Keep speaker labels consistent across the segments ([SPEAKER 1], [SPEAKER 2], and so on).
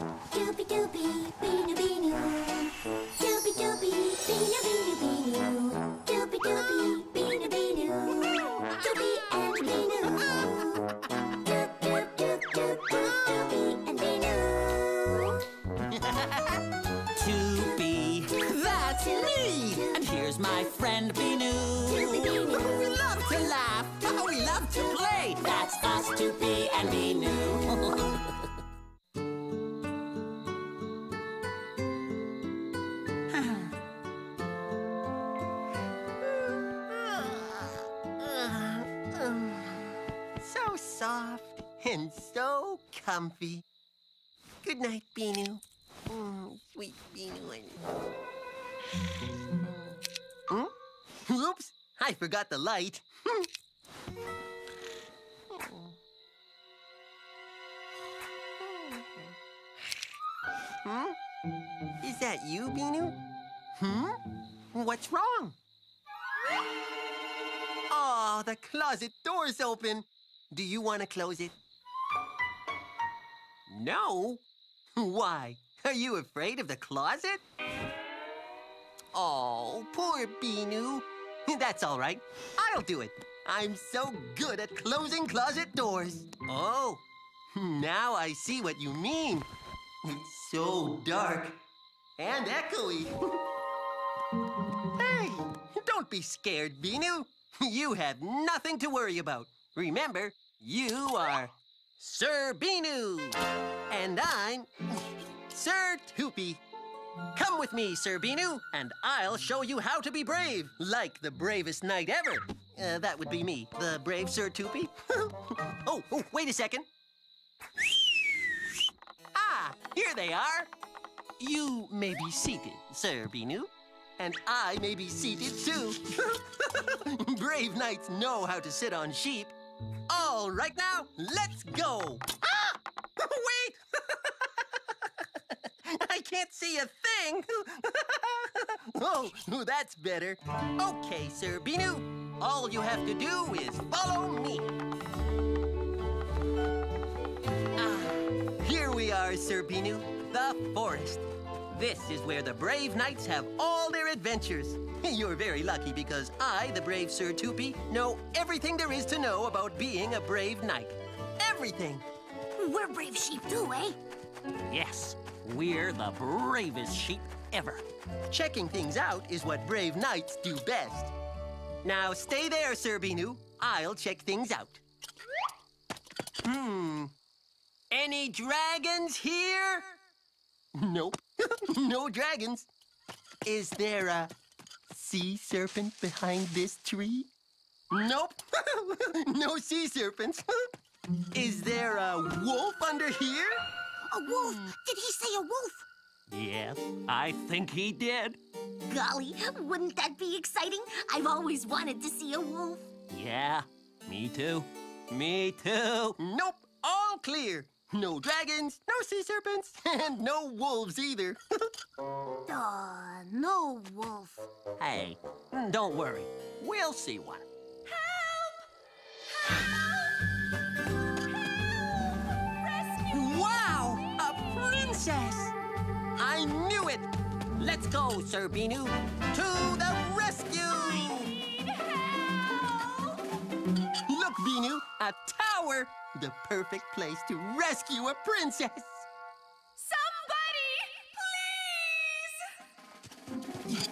[SPEAKER 1] Doopy doopy, Binoo Binoo. Doopy doopy,
[SPEAKER 2] Binoo
[SPEAKER 3] Binoo soft and so comfy. Good night, Binoo. Mm, sweet Binoo. Hmm? Oops, I forgot the light. hmm? Is that you, Binoo? Hmm? What's wrong? Oh, the closet door's open. Do you want to close it? No. Why? Are you afraid of the closet? Oh, poor Binoo. That's all right. I'll do it. I'm so good at closing closet doors. Oh, now I see what you mean. It's so dark and echoey. hey, don't be scared, Binoo. You have nothing to worry about. Remember, you are Sir Binoo. And I'm Sir Toopy. Come with me, Sir Binoo, and I'll show you how to be brave, like the bravest knight ever. Uh, that would be me, the brave Sir Toopy. oh, oh, wait a second. Ah, here they are. You may be seated, Sir Binoo, and I may be seated too. Brave knights know how to sit on sheep. All right now, let's go. Ah! Wait! I can't see a thing. oh, that's better. Okay, Sir Binoo, All you have to do is follow me. Ah, here we are, Sir Binoo, the forest. This is where the brave knights have all their adventures. You're very lucky because I, the brave Sir Toopy, know everything there is to know about being a brave knight. Everything.
[SPEAKER 1] We're brave sheep too, eh?
[SPEAKER 2] yes, we're the bravest sheep ever.
[SPEAKER 3] Checking things out is what brave knights do best. Now stay there, Sir Binoo. I'll check things out. Hmm. Any dragons here? Nope. no dragons. Is there a sea serpent behind this tree? Nope. no sea serpents. Is there a wolf under here?
[SPEAKER 1] A wolf! Did he say a wolf?
[SPEAKER 2] Yes, I think he did.
[SPEAKER 1] Golly, wouldn't that be exciting? I've always wanted to see a wolf.
[SPEAKER 2] Yeah, me too. Me too.
[SPEAKER 3] Nope. All clear. No dragons, no sea serpents, and no wolves either.
[SPEAKER 1] Aw, no wolf.
[SPEAKER 2] Hey, don't worry. We'll see one.
[SPEAKER 3] wow! A princess! I knew it! Let's go, Sir Binoo. To the rescue! Look, Binoo, a tower! The perfect place to rescue a princess!
[SPEAKER 1] Somebody, please!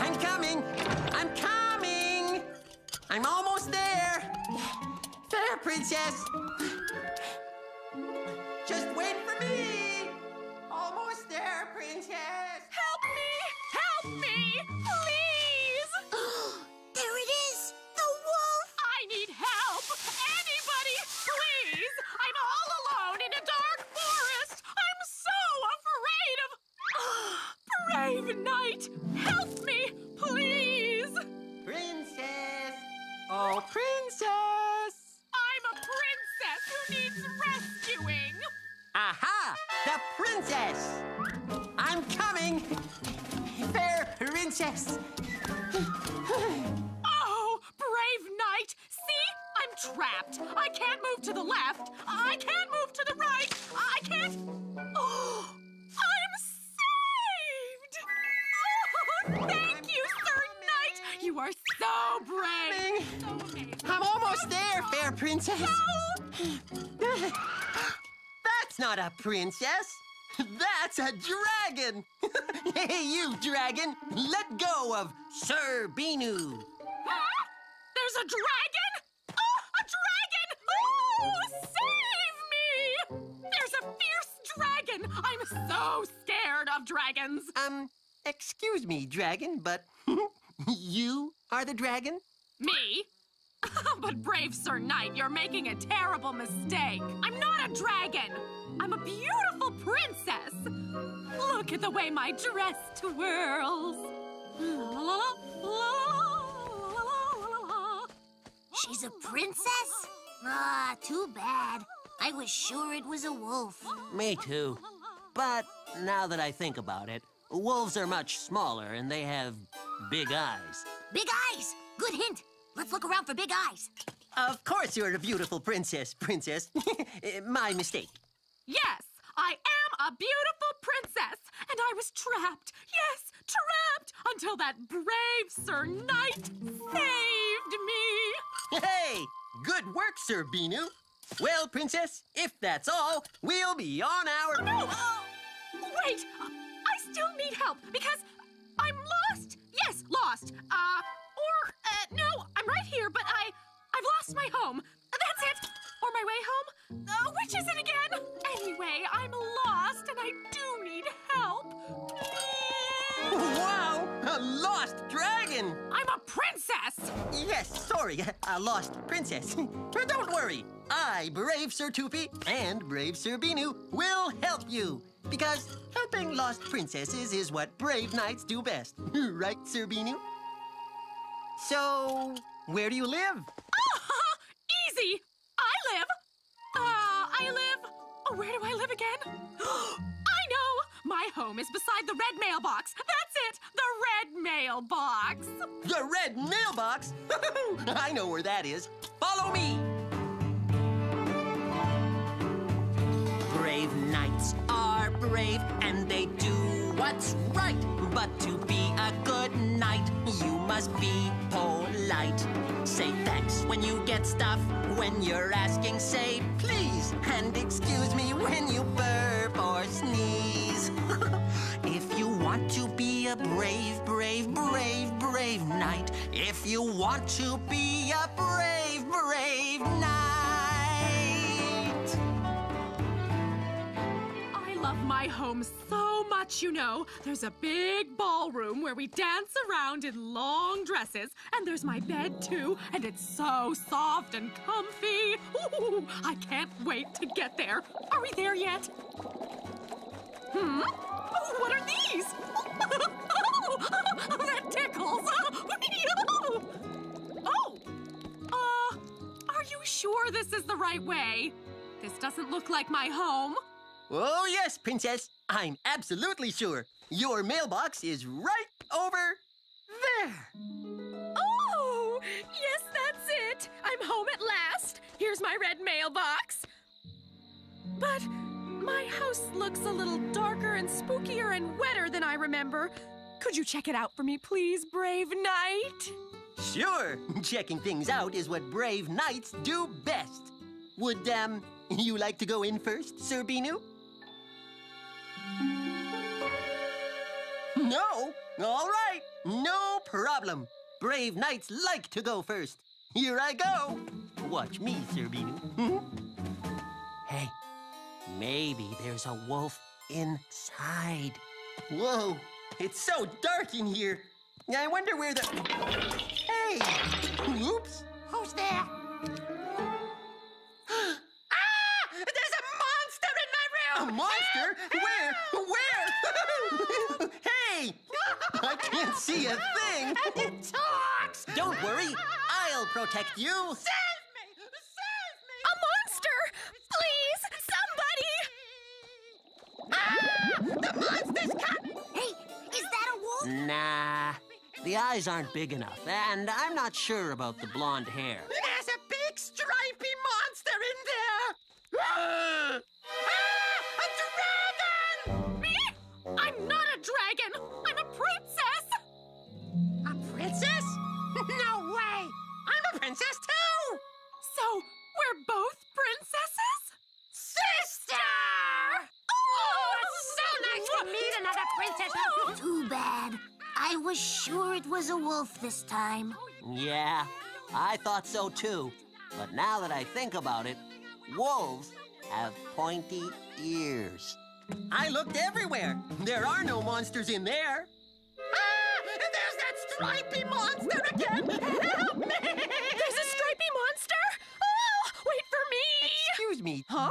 [SPEAKER 3] I'm coming! I'm coming! I'm almost there! Fair, princess! princess. oh,
[SPEAKER 4] brave knight! See? I'm trapped. I can't move to the left. I can't move to the right. I can't... Oh, I'm saved! Oh, thank you, Sir Knight! You are so brave! So I'm almost
[SPEAKER 3] there, fair princess. No, That's not a princess. That's a dragon. hey, you dragon, let go of Sir Binoo.
[SPEAKER 4] Huh? There's a dragon? Oh, a dragon! Oh, save me! There's a fierce dragon. I'm so scared of dragons.
[SPEAKER 3] Um, excuse me, dragon, but you are the dragon?
[SPEAKER 4] Me? but brave Sir Knight, you're making a terrible mistake. I'm not a dragon. I'm a beautiful princess. Look at the way my dress twirls. La, la, la, la, la, la, la.
[SPEAKER 1] She's a princess? Ah, too bad. I was sure it was a wolf.
[SPEAKER 3] Me too. But now that I think about it, wolves are much smaller and they have big eyes.
[SPEAKER 1] Big eyes! Good hint. Let's look around for big eyes.
[SPEAKER 3] Of course you're a beautiful princess, princess. Eh, my mistake.
[SPEAKER 4] Yes, I am a beautiful princess, and I was trapped. Yes, trapped until that brave Sir Knight saved me.
[SPEAKER 3] Hey, good work, Sir Binoo. Well, princess, if that's all, we'll be on our...
[SPEAKER 4] No! Uh, wait, uh, I still need help because I'm lost. Yes, lost. Uh, or uh, no, I'm right here, but I, I've lost my home. That's it. Or my way home. Uh, which is it again? Anyway, I'm lost and I do need help.
[SPEAKER 3] Wow, a lost dragon!
[SPEAKER 4] I'm a princess.
[SPEAKER 3] Yes, sorry, a lost princess. But don't worry, I, brave Sir Toopy, and brave Sir Binoo will help you. Because helping lost princesses is what brave knights do best. right, Sir Binoo? So, where do you live?
[SPEAKER 4] Ah, easy. I live. Uh, I live. Oh, where do I live again? I know. My home is beside the red mailbox. That's it. The red mailbox.
[SPEAKER 3] The red mailbox? I know where that is. Follow me. Brave knights are brave and they do what's right. But to be a good knight, you must be Say thanks when you get stuff. When you're asking, say please. And excuse me when you burp or sneeze. if you want to be a brave, brave, brave, brave knight. If you want to be a brave, brave knight.
[SPEAKER 4] I love my home so much, you know. There's a big ballroom where we dance around in long dresses, and there's my bed too, and it's so soft and comfy. Ooh, I can't wait to get there. Are we there yet? Hmm? Oh, what are these? Oh, that tickles. Oh, uh, are you sure this is the right way? This doesn't look like my home.
[SPEAKER 3] Oh, yes, Princess. I'm absolutely sure. Your mailbox is right over there.
[SPEAKER 4] Oh, yes, that's it. I'm home at last. Here's my red mailbox. But my house looks a little darker and spookier and wetter than I remember. Could you check it out for me, please, brave knight?
[SPEAKER 3] Sure, checking things out is what brave knights do best. Would, um, you like to go in first, Sir Binoo? No? All right, no problem. Brave knights like to go first. Here I go. Watch me, Sir Binoo. Hmm? hey, maybe there's a wolf inside. Whoa, it's so dark in here. I wonder where the. Hey! Oops!
[SPEAKER 1] Who's there?
[SPEAKER 3] Monster? Where? Where? hey! I can't see a thing! And it talks! Don't worry, I'll protect you! Save me! Save me!
[SPEAKER 4] A monster! Please, somebody!
[SPEAKER 3] Ah! The monster's coming!
[SPEAKER 1] Hey, is that a wolf?
[SPEAKER 3] Nah, the eyes aren't big enough, and I'm not sure about the blonde hair. Yeah, I thought so too. But now that I think about it, wolves have pointy ears. I looked everywhere. There are no monsters in there.
[SPEAKER 2] Ah, there's that stripy monster again! Help me!
[SPEAKER 4] There's a stripy monster! Oh, wait for me!
[SPEAKER 3] Excuse me.
[SPEAKER 4] Huh?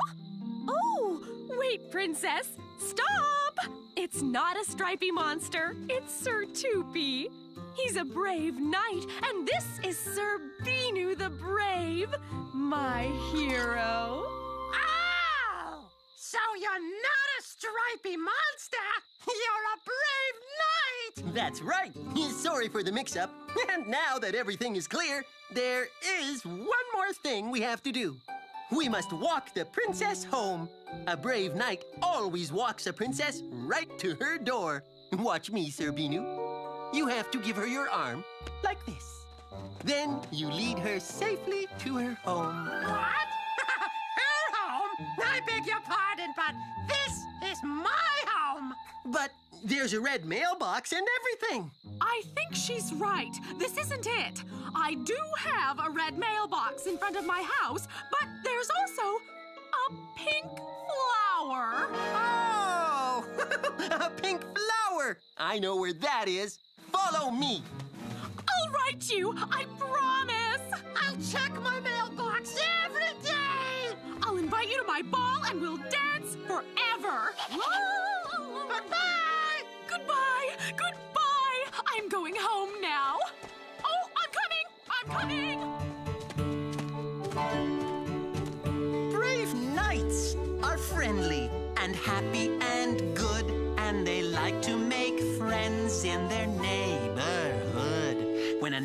[SPEAKER 4] Oh, wait, Princess. Stop! It's not a stripy monster. It's Sir Toopy. He's a brave knight, and this is Sir Binoo the Brave, my hero.
[SPEAKER 2] Oh! So you're not a stripy monster! You're a brave knight!
[SPEAKER 3] That's right. Sorry for the mix up. And now that everything is clear, there is one more thing we have to do. We must walk the princess home. A brave knight always walks a princess right to her door. Watch me, Sir Binoo. You have to give her your arm, like this. Then you lead her safely to her home.
[SPEAKER 2] What? Her home? I beg your pardon, but this is my home!
[SPEAKER 3] But there's a red mailbox and everything.
[SPEAKER 4] I think she's right. This isn't it. I do have a red mailbox in front of my house, but there's also a pink flower.
[SPEAKER 3] Oh, a pink flower. I know where that is. Follow me.
[SPEAKER 4] I'll write you, I promise.
[SPEAKER 2] I'll check my mailbox every day!
[SPEAKER 4] I'll invite you to my ball and we'll dance forever.
[SPEAKER 2] Goodbye!
[SPEAKER 4] Goodbye, goodbye. I'm going home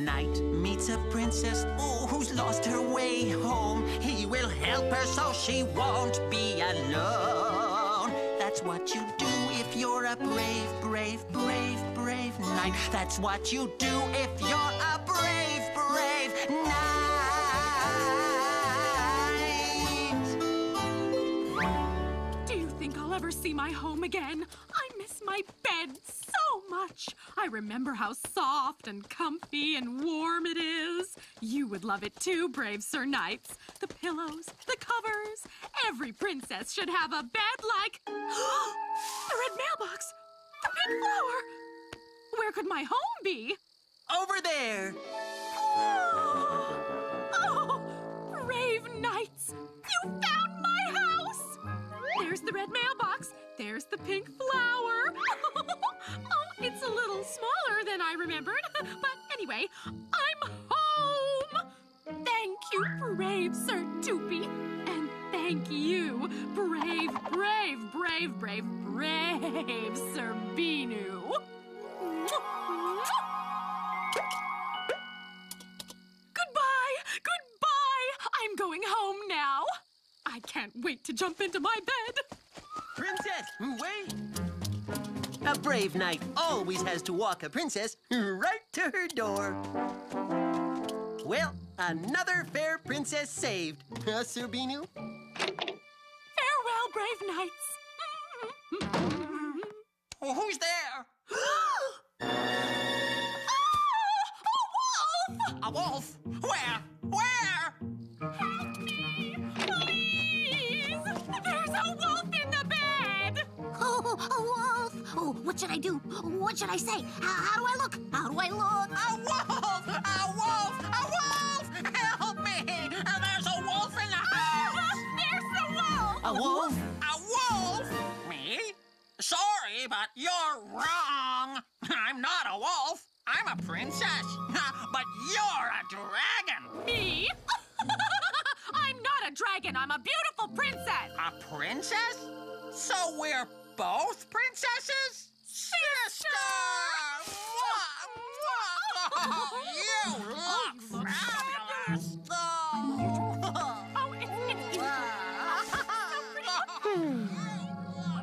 [SPEAKER 3] knight meets a princess oh, who's lost her way home, he will help her so she won't be alone. That's what you do if you're a brave, brave, brave, brave knight. That's what you do if you're a brave, brave knight.
[SPEAKER 4] Do you think I'll ever see my home again? I miss my bed so much. I remember how soft and comfy and warm it is. You would love it too, brave Sir Knights. The pillows, the covers. Every princess should have a bed like. the red mailbox! The pink flower! Where could my home be?
[SPEAKER 3] Over there.
[SPEAKER 4] Oh, brave
[SPEAKER 3] knight always has to walk a princess right to her door. Well, another fair princess saved, huh, Sir Binoo?
[SPEAKER 4] Farewell, brave knights.
[SPEAKER 3] Oh, who's there?
[SPEAKER 1] What should I do? What should I say? How, how do I look? How do I look?
[SPEAKER 2] A wolf! A wolf! A wolf! Help me! There's a wolf in the house!
[SPEAKER 4] There's the wolf!
[SPEAKER 3] A wolf?
[SPEAKER 2] A wolf? Me? Sorry, but you're wrong. I'm not a wolf. I'm a princess. But you're a dragon.
[SPEAKER 4] Me? I'm not a dragon. I'm a beautiful princess.
[SPEAKER 2] A princess? So we're both princesses? Sister! You look
[SPEAKER 4] look
[SPEAKER 2] fabulous!
[SPEAKER 4] Oh, it's, it's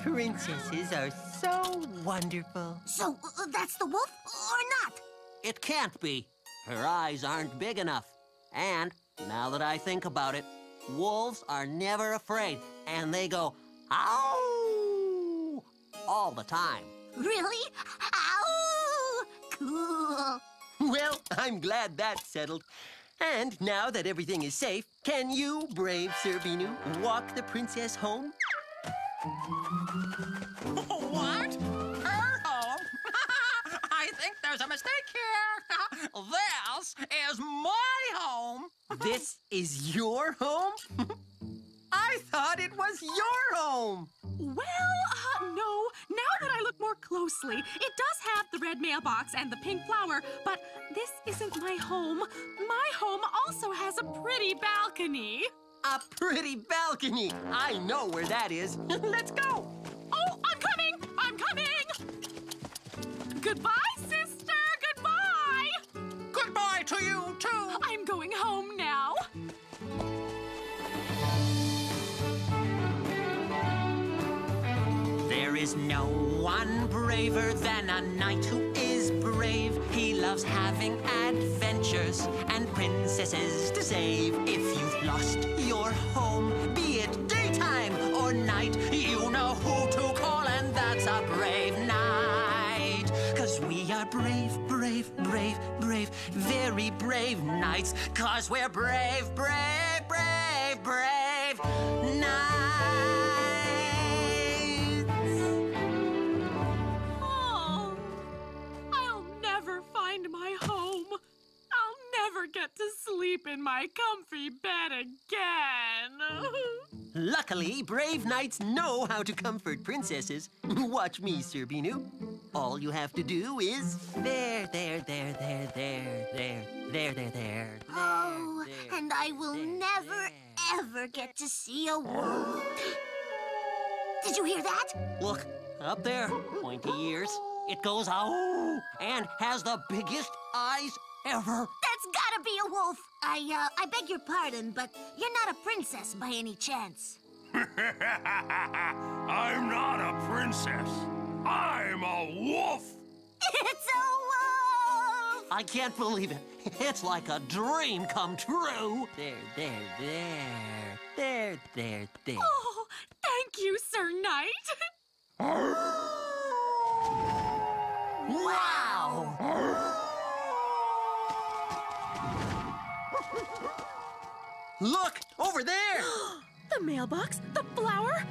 [SPEAKER 3] Princesses are so wonderful.
[SPEAKER 1] So, uh, that's the wolf or not?
[SPEAKER 3] It can't be. Her eyes aren't big enough. And now that I think about it, wolves are never afraid, and they go ow all the time.
[SPEAKER 1] Really? Ow! Cool.
[SPEAKER 3] Well, I'm glad that's settled. And now that everything is safe, can you, brave Sir Binoo, walk the princess home?
[SPEAKER 2] What? Her oh. home? I think there's a mistake here. this is my home.
[SPEAKER 3] This is your home? I thought it was your home.
[SPEAKER 4] Well, uh, no. Now that I look more closely, it does have the red mailbox and the pink flower, but this isn't my home. My home also has a pretty balcony.
[SPEAKER 3] A pretty balcony. I know where that is. Let's go.
[SPEAKER 4] Oh, I'm coming! I'm coming! Goodbye, sister! Goodbye!
[SPEAKER 2] Goodbye to you, too.
[SPEAKER 4] I'm going home now.
[SPEAKER 2] No one braver than a knight who is brave. He loves having adventures and princesses to save. If you've lost your home, be it daytime or night, you know who to call, and that's a brave knight. Cause we are brave, brave, brave, brave, very brave knights. Cause we're brave, brave, brave, brave knights.
[SPEAKER 4] Never get to sleep in my comfy bed again.
[SPEAKER 3] Luckily, brave knights know how to comfort princesses. Watch me, Sir Binoo. All you have to do is there, there, there, there, there, there, there, there, there.
[SPEAKER 1] Oh,
[SPEAKER 3] there,
[SPEAKER 1] and I will
[SPEAKER 3] there,
[SPEAKER 1] never,
[SPEAKER 3] there.
[SPEAKER 1] ever get to see a wolf. Did you hear that?
[SPEAKER 3] Look, up there, pointy ears. It goes oh, and has the biggest eyes ever.
[SPEAKER 1] That's gotta be a wolf. I, uh, I beg your pardon, but you're not a princess by any chance.
[SPEAKER 5] I'm not a princess. I'm a wolf.
[SPEAKER 1] It's a wolf!
[SPEAKER 3] I can't believe it. It's like a dream come true. There, there, there, there, there, there.
[SPEAKER 4] oh, thank you, Sir Knight.
[SPEAKER 3] Wow! Look, over there!
[SPEAKER 4] the mailbox, the flower,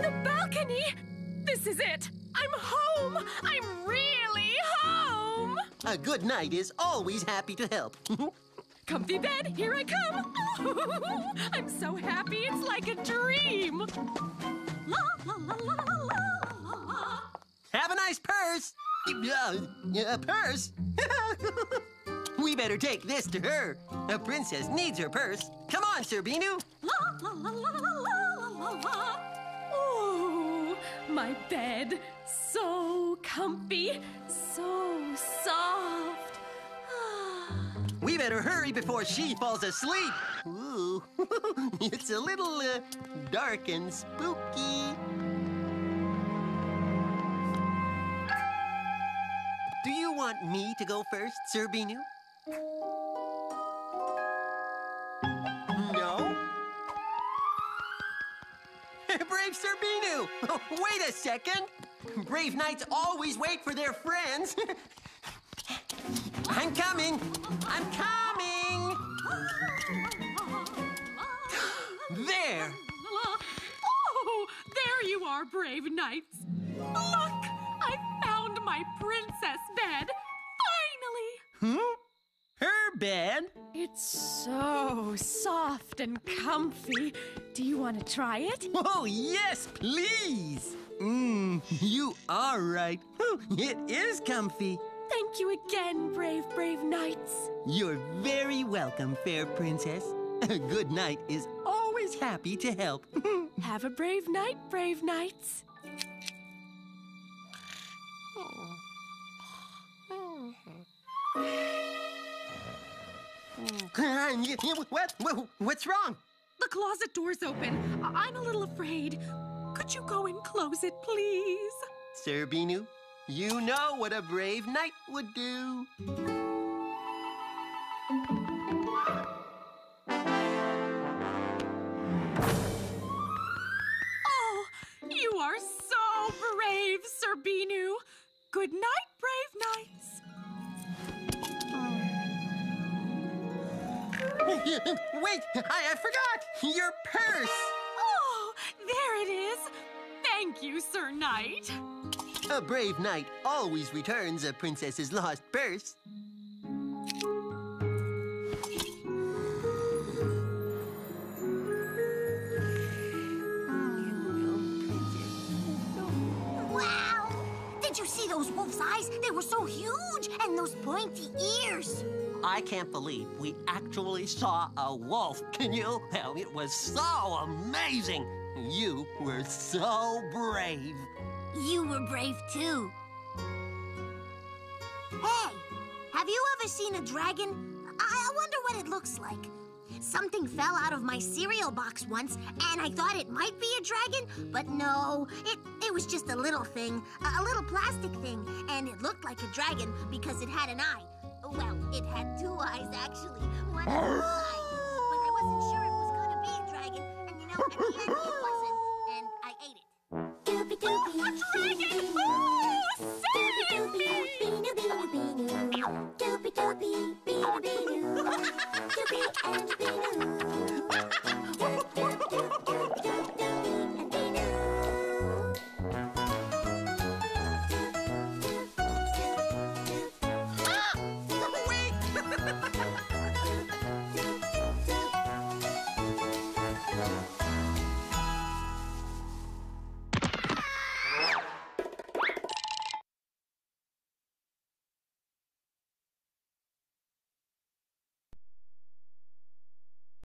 [SPEAKER 4] the balcony. This is it. I'm home. I'm really home.
[SPEAKER 3] A good knight is always happy to help.
[SPEAKER 4] Comfy bed, here I come. I'm so happy, it's like a dream. La la la la la la.
[SPEAKER 3] Have a nice purse. Uh, a purse? We better take this to her. A princess needs her purse. Come on, Sir Binoo.
[SPEAKER 4] La la la la la la. Ooh, my bed, so comfy, so soft. Ah.
[SPEAKER 3] We better hurry before she falls asleep. Ooh, it's a little uh, dark and spooky. Do you want me to go first, Sir Binoo? No? Brave Sir Binoo! Wait a second! Brave knights always wait for their friends. I'm coming! I'm coming! There!
[SPEAKER 4] Oh, there you are, brave knights. Look, I found my princess bed. Finally!
[SPEAKER 3] Hmm? Her bed?
[SPEAKER 4] It's so soft and comfy. Do you want to try it?
[SPEAKER 3] Oh, yes, please! Mmm, you are right. Oh, It is comfy.
[SPEAKER 4] Thank you again, brave, brave knights.
[SPEAKER 3] You're very welcome, fair princess. A good knight is always happy to help.
[SPEAKER 4] Have a brave night, brave knights.
[SPEAKER 3] What, what? What's wrong?
[SPEAKER 4] The closet door's open. I'm a little afraid. Could you go and close it, please?
[SPEAKER 3] Sir Binoo, you know what a brave knight would do. Wait, I, I forgot! Your purse!
[SPEAKER 4] Oh, there it is. Thank you, Sir Knight.
[SPEAKER 3] A brave knight always returns a princess's lost purse.
[SPEAKER 1] Those wolf's eyes? They were so huge, and those pointy ears.
[SPEAKER 3] I can't believe we actually saw a wolf. Can you? Well, it was so amazing. You were so brave.
[SPEAKER 1] You were brave too. Hey, have you ever seen a dragon? I, I wonder what it looks like. Something fell out of my cereal box once, and I thought it might be a dragon, but no. It, it was just a little thing, a, a little plastic thing, and it looked like a dragon because it had an eye. Well, it had two eyes, actually. One eye. But I wasn't sure it was going to be a dragon, and you know, at the end it wasn't, and I ate it. Doopy doopy, a dragon! Doopy, oh, save me! Doopy doopy, doopy doopy, doopy doopy. Bobby Lou. Cubic and new